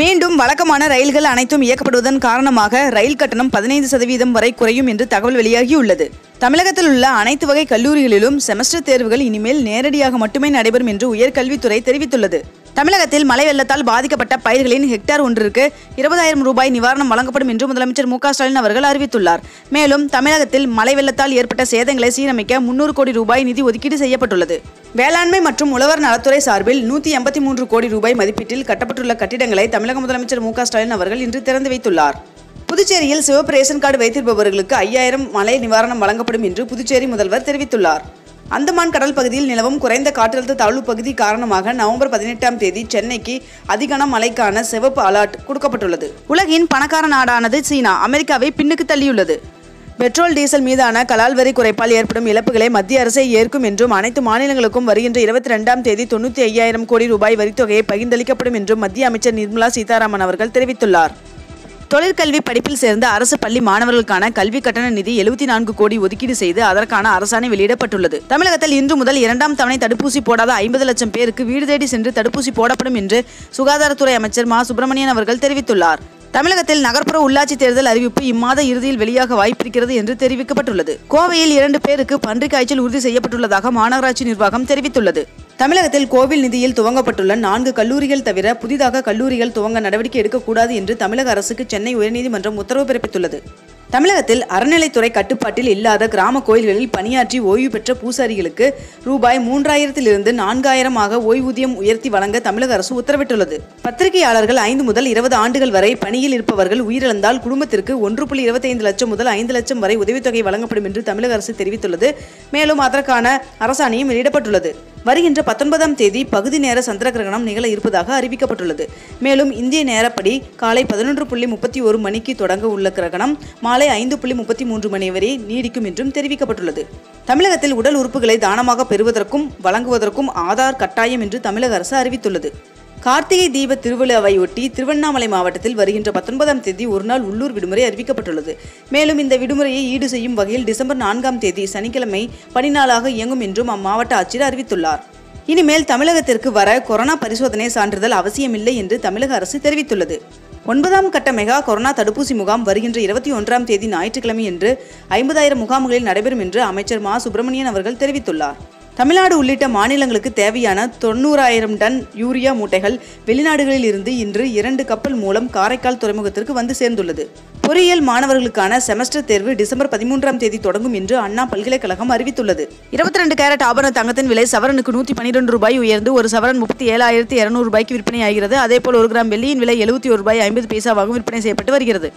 மீண்டும் வழக்கமான ரயில்கள் அனைத்தும் இயக்கப்படுவதன் காரணமாக ரயில் கட்டணம் பதினைந்து சதவீதம் வரை குறையும் என்று தகவல் வெளியாகியுள்ளது. தமிழகத்தில் உள்ள அனைத்து வகை கல்லூரிகளிலும் செமஸ்டர் தேர்வுகள் இனிமேல் நேரடியாக மட்டுமே நடைபெறும் என்று உயர்கல்வித்துறை தெரிவித்துள்ளது. தமிழகத்தில் மழை வெள்ளத்தால் பாதிக்கப்பட்ட பயிர்களின் ஹெக்டேர் ஒன்றிற்கு இருபதாயிரம் ரூபாய் நிவாரணம் வழங்கப்படும் என்று முதலமைச்சர் மு ஸ்டாலின் அவர்கள் அறிவித்துள்ளார். மேலும் தமிழகத்தில் மழை வெள்ளத்தால் ஏற்பட்ட சேதங்களை சீரமைக்க முன்னூறு கோடி ரூபாய் நிதி ஒதுக்கீடு செய்யப்பட்டுள்ளது. வேளாண்மை மற்றும் உழவர் நலத்துறை சார்பில் நூற்றி எண்பத்தி மூன்று கோடி ரூபாய் மதிப்பீட்டில் கட்டப்பட்டுள்ள கட்டிடங்களை தமிழக முதலமைச்சர் மு ஸ்டாலின் அவர்கள் இன்று திறந்து வைத்துள்ளார். புதுச்சேரியில் சிவப்பு ரேஷன் கார்டு வைத்திருப்பவர்களுக்கு ஐயாயிரம் மழை நிவாரணம் வழங்கப்படும் என்று புதுச்சேரி முதல்வர் தெரிவித்துள்ளார். அந்தமான் கடல் பகுதியில் நிலவும் குறைந்த காற்றழுத்த தாழ்வு பகுதி காரணமாக நவம்பர் பதினெட்டாம் தேதி சென்னைக்கு அதிகன மழைக்கான சிவப்பு அலர்ட் கொடுக்கப்பட்டுள்ளது. உலகின் பணக்கார நாடானது சீனா அமெரிக்காவை பின்னுக்கு தள்ளியுள்ளது. பெட்ரோல் டீசல் மீதான கலால் வரி குறைப்பால் ஏற்படும் இழப்புகளை மத்திய அரசே ஏற்கும் என்றும் அனைத்து மாநிலங்களுக்கும் வருகின்ற இருபத்தி ரெண்டாம் தேதி தொண்ணூற்றி ஐயாயிரம் கோடி ரூபாய் வரித்தொகையை பகிர்ந்தளிக்கப்படும் என்றும் மத்திய அமைச்சர் நிர்மலா சீதாராமன் அவர்கள் தெரிவித்துள்ளார். தொழிற்கல்வி படிப்பில் சேர்ந்த அரசு பள்ளி மாணவர்களுக்கான கல்வி கட்டண நிதி எழுபத்தி நான்கு கோடி ஒதுக்கீடு செய்து அதற்கான அரசாணை வெளியிடப்பட்டுள்ளது. தமிழகத்தில் இன்று முதல் இரண்டாம் தவணை தடுப்பூசி போடாத ஐம்பது லட்சம் பேருக்கு வீடு தேடி சென்று தடுப்பூசி போடப்படும் என்று சுகாதாரத்துறை அமைச்சர் மா. சுப்பிரமணியன் அவர்கள் தெரிவித்துள்ளார். தமிழகத்தில் நகர்ப்புற உள்ளாட்சி தேர்தல் அறிவிப்பு இம்மாத இறுதியில் வெளியாக வாய்ப்பிருக்கிறது என்று தெரிவிக்கப்பட்டுள்ளது. கோவையில் இரண்டு பேருக்கு பன்றி காய்ச்சல் உறுதி செய்யப்பட்டுள்ளதாக மாநகராட்சி நிர்வாகம் தெரிவித்துள்ளது. தமிழகத்தில் கோவில் நிதியில் துவங்கப்பட்டுள்ள நான்கு கல்லூரிகள் தவிர புதிதாக கல்லூரிகள் துவங்க நடவடிக்கை எடுக்கக்கூடாது என்று தமிழக அரசுக்கு சென்னை உயர்நீதிமன்றம் உத்தரவு பிறப்பித்துள்ளது. தமிழகத்தில் அறநிலைத்துறை கட்டுப்பாட்டில் இல்லாத கிராம கோயில்களில் பணியாற்றி ஓய்வு பெற்ற பூசாரிகளுக்கு ரூபாய் மூன்றாயிரத்திலிருந்து நான்காயிரமாக ஓய்வூதியம் உயர்த்தி வழங்க தமிழக அரசு உத்தரவிட்டுள்ளது. பத்திரிகையாளர்கள் ஐந்து முதல் இருபது ஆண்டுகள் வரை பணியில் இருப்பவர்கள் உயிரிழந்தால் குடும்பத்திற்கு ஒன்று புள்ளி இருபத்தைந்து லட்சம் முதல் ஐந்து லட்சம் வரை உதவித்தொகை வழங்கப்படும் என்று தமிழக அரசு தெரிவித்துள்ளது. மேலும் அதற்கான அரசாணையும் வெளியிடப்பட்டுள்ளது. வருகின்ற பத்தொன்பதாம் தேதி பகுதி நேர சந்திர கிரகணம் நிகழ இருப்பதாக அறிவிக்கப்பட்டுள்ளது. மேலும் இந்திய நேரப்படி காலை பதினொன்று புள்ளி முப்பத்தி ஒரு மணிக்கு தொடங்க உள்ள கிரகணம் மாலை ஐந்து புள்ளி முப்பத்தி மூன்று மணி வரை நீடிக்கும் என்றும் தெரிவிக்கப்பட்டுள்ளது. தமிழகத்தில் உடல் உறுப்புகளை தானமாக பெறுவதற்கும் வழங்குவதற்கும் ஆதார் கட்டாயம் என்று தமிழக அரசு அறிவித்துள்ளது. கார்த்திகை தீப திருவிழாவையொட்டி திருவண்ணாமலை மாவட்டத்தில் வருகின்ற பத்தொன்பதாம் தேதி ஒருநாள் உள்ளூர் விடுமுறை அறிவிக்கப்பட்டுள்ளது. மேலும் இந்த விடுமுறையை ஈடு செய்யும் வகையில் டிசம்பர் நான்காம் தேதி சனிக்கிழமை பணிநாளாக இயங்கும் என்றும் அம்மாவட்ட ஆட்சியர் அறிவித்துள்ளார். இனிமேல் தமிழகத்திற்கு வர கொரோனா பரிசோதனை சான்றிதழ் அவசியமில்லை என்று தமிழக அரசு தெரிவித்துள்ளது. ஒன்பதாம் கட்ட மெகா கொரோனா தடுப்பூசி முகாம் வருகின்ற இருபத்தி ஒன்றாம் தேதி ஞாயிற்றுக்கிழமை என்று ஐம்பதாயிரம் முகாம்களில் நடைபெறும் என்று அமைச்சர் மா. சுப்பிரமணியன் அவர்கள் தெரிவித்துள்ளார். தமிழ்நாடு உள்ளிட்ட மாநிலங்களுக்கு தேவையான தொண்ணூறாயிரம் டன் யூரியா மூட்டைகள் வெளிநாடுகளில் இருந்து இன்று இரண்டு கப்பல் மூலம் காரைக்கால் துறைமுகத்திற்கு வந்து சேர்ந்துள்ளது. பொறியியல் மாணவர்களுக்கான செமஸ்டர் தேர்வு டிசம்பர் பதிமூன்றாம் தேதி தொடங்கும் என்று அண்ணா பல்கலைக்கழகம் அறிவித்துள்ளது. இருபத்தி ரெண்டு கேரட் ஆபரண தங்கத்தின் விலை சவரனுக்கு நூற்றி பன்னிரெண்டு ரூபாய் உயர்ந்து ஒரு சவரன் முப்பத்தி ஏழாயிரத்தி இருநூறு ரூபாய்க்கு விற்பனையாகிறது அதேபோல் ஒரு கிராம் வெள்ளியின் விலை எழுபத்தி ஒரு ரூபாய் ஐம்பது பைசாவாகவும் விற்பனை செய்யப்பட்டு வருகிறது.